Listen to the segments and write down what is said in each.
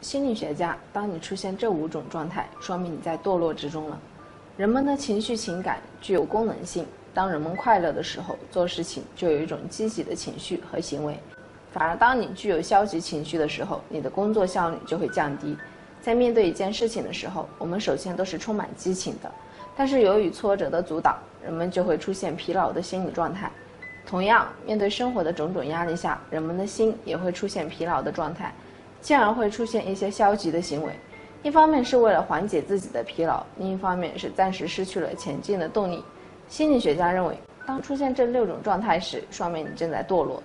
心理学家，当你出现这五种状态，说明你在堕落之中了。人们的情绪情感具有功能性，当人们快乐的时候，做事情就有一种积极的情绪和行为；反而当你具有消极情绪的时候，你的工作效率就会降低。在面对一件事情的时候，我们首先都是充满激情的，但是由于挫折的阻挡，人们就会出现疲劳的心理状态。同样，面对生活的种种压力下，人们的心也会出现疲劳的状态，进而会出现一些消极的行为。一方面是为了缓解自己的疲劳，另一方面是暂时失去了前进的动力。心理学家认为，当出现这六种状态时，说明你正在堕落。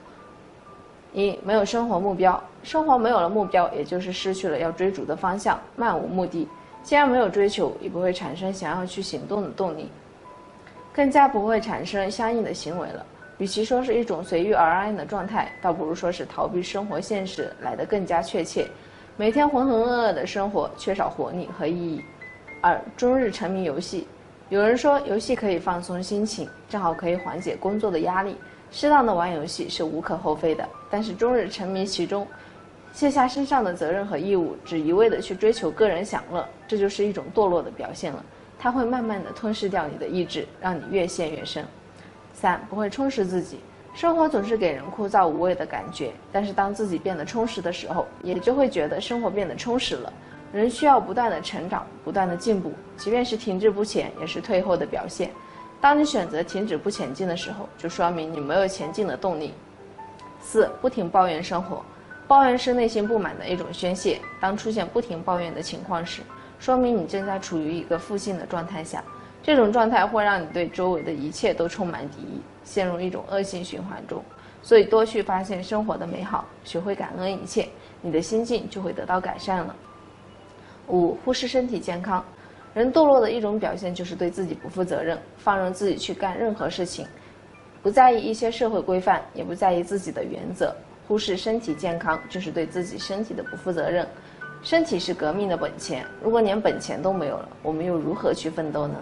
一、没有生活目标，生活没有了目标，也就是失去了要追逐的方向，漫无目的。既然没有追求，也不会产生想要去行动的动力，更加不会产生相应的行为了。与其说是一种随遇而安的状态，倒不如说是逃避生活现实来得更加确切。每天浑浑噩噩的生活，缺少活力和意义。二，终日沉迷游戏。有人说，游戏可以放松心情，正好可以缓解工作的压力。适当的玩游戏是无可厚非的，但是终日沉迷其中，卸下身上的责任和义务，只一味的去追求个人享乐，这就是一种堕落的表现了。它会慢慢的吞噬掉你的意志，让你越陷越深。三，不会充实自己。生活总是给人枯燥无味的感觉，但是当自己变得充实的时候，也就会觉得生活变得充实了。人需要不断的成长，不断的进步，即便是停滞不前，也是退后的表现。当你选择停止不前进的时候，就说明你没有前进的动力。四，不停抱怨生活，抱怨是内心不满的一种宣泄。当出现不停抱怨的情况时，说明你正在处于一个负性的状态下。这种状态会让你对周围的一切都充满敌意，陷入一种恶性循环中。所以，多去发现生活的美好，学会感恩一切，你的心境就会得到改善了。五、忽视身体健康，人堕落的一种表现就是对自己不负责任，放任自己去干任何事情，不在意一些社会规范，也不在意自己的原则，忽视身体健康就是对自己身体的不负责任。身体是革命的本钱，如果连本钱都没有了，我们又如何去奋斗呢？